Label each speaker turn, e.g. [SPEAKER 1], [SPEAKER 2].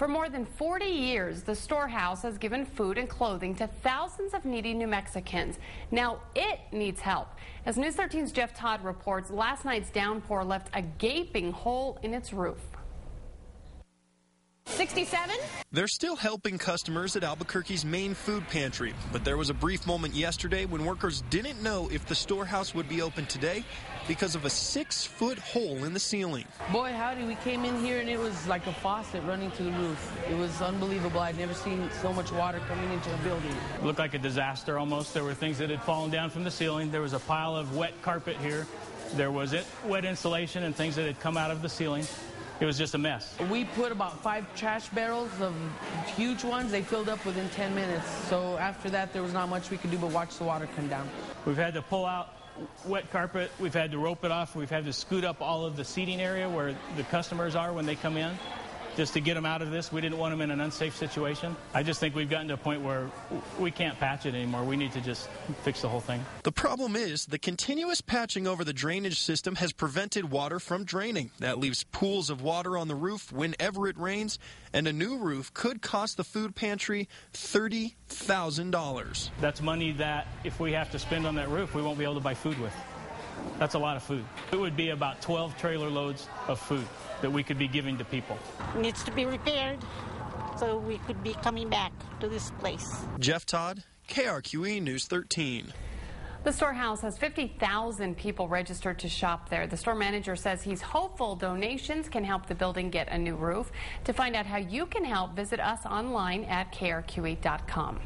[SPEAKER 1] For more than 40 years, the storehouse has given food and clothing to thousands of needy New Mexicans. Now it needs help. As News 13's Jeff Todd reports, last night's downpour left a gaping hole in its roof.
[SPEAKER 2] 67?
[SPEAKER 3] They're still helping customers at Albuquerque's main food pantry, but there was a brief moment yesterday when workers didn't know if the storehouse would be open today because of a six foot hole in the ceiling.
[SPEAKER 4] Boy, howdy, we came in here and it was like a faucet running to the roof. It was unbelievable. I'd never seen so much water coming into a building.
[SPEAKER 5] It looked like a disaster almost. There were things that had fallen down from the ceiling. There was a pile of wet carpet here. There was wet insulation and things that had come out of the ceiling. It was just a mess.
[SPEAKER 4] We put about five trash barrels of huge ones. They filled up within 10 minutes. So after that, there was not much we could do but watch the water come down.
[SPEAKER 5] We've had to pull out wet carpet. We've had to rope it off. We've had to scoot up all of the seating area where the customers are when they come in just to get them out of this. We didn't want them in an unsafe situation. I just think we've gotten to a point where we can't patch it anymore. We need to just fix the whole thing.
[SPEAKER 3] The problem is the continuous patching over the drainage system has prevented water from draining. That leaves pools of water on the roof whenever it rains, and a new roof could cost the food pantry $30,000.
[SPEAKER 5] That's money that if we have to spend on that roof, we won't be able to buy food with. That's a lot of food. It would be about 12 trailer loads of food that we could be giving to people.
[SPEAKER 2] It needs to be repaired so we could be coming back to this place.
[SPEAKER 3] Jeff Todd, KRQE News 13.
[SPEAKER 1] The storehouse has 50,000 people registered to shop there. The store manager says he's hopeful donations can help the building get a new roof. To find out how you can help, visit us online at krqe.com.